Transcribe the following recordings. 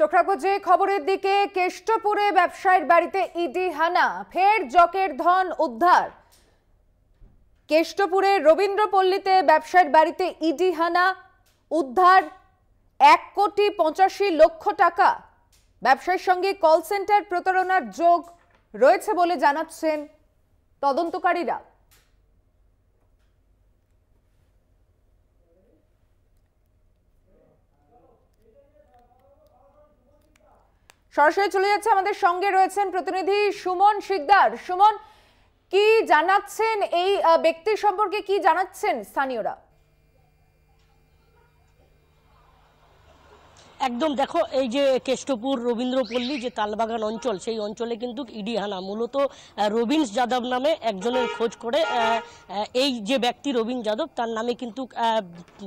চোখ রাখব যে খবরের দিকে, কেষ্টপুরে ব্যবসায়ীর বাড়িতে ইডি হানা, ফের জকের ধন উদ্ধার। কেষ্টপুরে রবীন্দ্রপল্লীতে ব্যবসায়ীর বাড়িতে ইডি হানা, উদ্ধার এক কোটি পঁচাশি লক্ষ টাকা। ব্যবসায়ীর সঙ্গে কল সেন্টার প্রতারণার যোগ রয়েছে বলে জানাচ্ছেন তদন্তকারীরা। সরাসরি চলে যাচ্ছে আমাদের সঙ্গে রয়েছেন প্রতিনিধি সুমন শিকদার। সুমন, কি জানাচ্ছেন এই ব্যক্তি সম্পর্কে কি জানাচ্ছেন স্থানীয়রা? একদম দেখো, এই যে কেষ্টপুর রবীন্দ্রপল্লী যে তালবাগান অঞ্চল, সেই অঞ্চলে কিন্তু ইডি হানা। মূলত রবিন্স যাদব নামে একজনের খোঁজ করে এই যে ব্যক্তি রবীন যাদব, তার নামে কিন্তু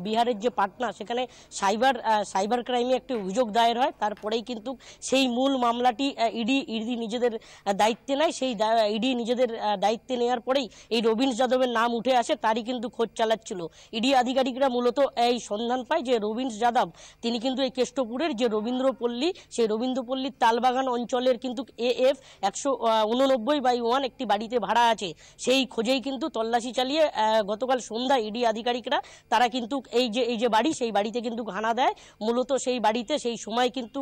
বিহারের যে পাটনা, সেখানে সাইবার সাইবার ক্রাইমে একটি অভিযোগ দায়ের হয়। তারপরেই কিন্তু সেই মূল মামলাটি ইডি ইডি নিজেদের দায়িত্বে নেয়। সেই ইডি নিজেদের দায়িত্বে নেওয়ার পরেই এই রবিন্স যাদবের নাম উঠে আসে, তারই কিন্তু খোঁজ চালাচ্ছিল। ইডি আধিকারিকরা মূলত এই সন্ধান পায় যে রবিন্স যাদব, তিনি কিন্তু এই কেষ্টপুরের যে রবীন্দ্রপল্লী, সেই রবীন্দ্রপল্লীর তালবাগান অঞ্চলের কিন্তু এ এফ একশো উননব্বই বাই ওয়ান একটি বাড়িতে ভাড়া আছে। সেই খোঁজেই কিন্তু তল্লাশি চালিয়ে গতকাল সন্ধ্যা ইডি আধিকারিকরা, তারা কিন্তু এই যে এই যে বাড়ি, সেই বাড়িতে কিন্তু হানা দেয়। মূলত সেই বাড়িতে, সেই সময় কিন্তু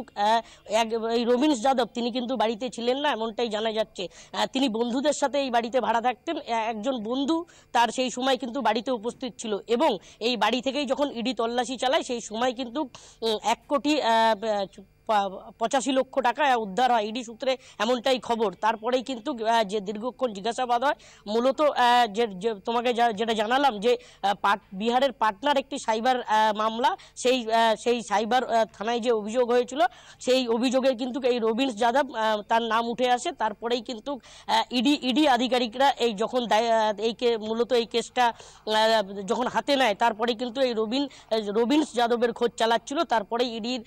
এক, এই রবীন্স যাদব, তিনি কিন্তু বাড়িতে ছিলেন না, এমনটাই জানা যাচ্ছে। তিনি বন্ধুদের সাথে এই বাড়িতে ভাড়া থাকতেন। একজন বন্ধু তার সেই সময় কিন্তু বাড়িতে উপস্থিত ছিল এবং এই বাড়ি থেকেই যখন ইডি তল্লাশি চালায়, সেই সময় কিন্তু এক কোটি Ah, que পঁচাশি লক্ষ টাকা উদ্ধার হয় ইডি সূত্রে এমনটাই খবর। তারপরেই কিন্তু যে দীর্ঘক্ষণ জিজ্ঞাসাবাদ হয়, মূলত যে তোমাকে যেটা জানালাম যে পাট, বিহারের পাটনার একটি সাইবার মামলা, সেই সেই সাইবার থানায় যে অভিযোগ হয়েছিল, সেই অভিযোগে কিন্তু এই রবিন্স যাদব তার নাম উঠে আসে। তারপরেই কিন্তু ইডি ইডি আধিকারিকরা এই যখন এই মূলত এই কেসটা যখন হাতে নেয় তারপরে কিন্তু এই রবিন রবিন্স যাদবের খোঁজ চালাচ্ছিল। তারপরে ইডির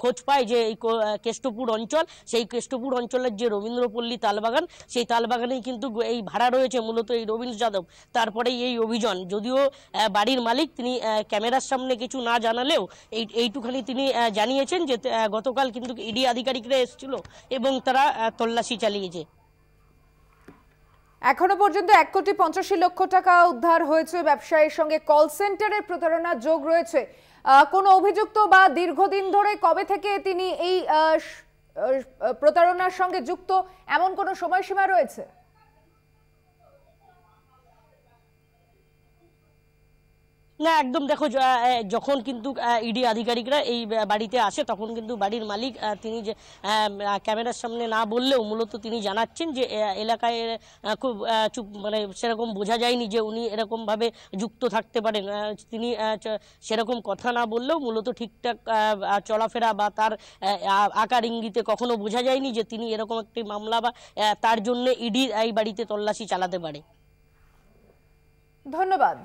খোঁজ পায় যে এই কেষ্টপুর অঞ্চল, সেই কেষ্টপুর অঞ্চলের যে রবীন্দ্রপল্লী তালবাগান, সেই তালবাগানেই কিন্তু এই ভাড়া রয়েছে মূলত এই রবীন্দ্র যাদব। তারপরে এই অভিযান। যদিও বাড়ির মালিক তিনি ক্যামেরার সামনে কিছু না জানালেও এই, এইটুখানি তিনি জানিয়েছেন যে গতকাল কিন্তু ইডি আধিকারিকরা এসেছিল এবং তারা তল্লাশি চালিয়েছে। এখনও পর্যন্ত এক কোটি পঞ্চাশি লক্ষ টাকা উদ্ধার হয়েছে ব্যবসায়ীর সঙ্গে কল সেন্টারের প্রতারণা যোগ রয়েছে। কোনো অভিযুক্ত বা দীর্ঘদিন ধরে কবে থেকে তিনি এই প্রতারণার সঙ্গে যুক্ত, এমন কোনো সময়সীমা রয়েছে? না, একদম দেখো যখন কিন্তু ইডি আধিকারিকরা এই বাড়িতে আসে, তখন কিন্তু বাড়ির মালিক তিনি যে ক্যামেরার সামনে না বললেও মূলত তিনি জানাচ্ছেন যে এলাকায় খুব চুপ মানে সেরকম বোঝা যায়নি যে উনি এরকমভাবে যুক্ত থাকতে পারেন। তিনি সেরকম কথা না বললেও মূলত ঠিকঠাক চলাফেরা বা তার আকার ইঙ্গিতে কখনো বোঝা যায়নি যে তিনি এরকম একটি মামলা বা তার জন্য ইডি এই বাড়িতে তল্লাশি চালাতে পারে। ধন্যবাদ।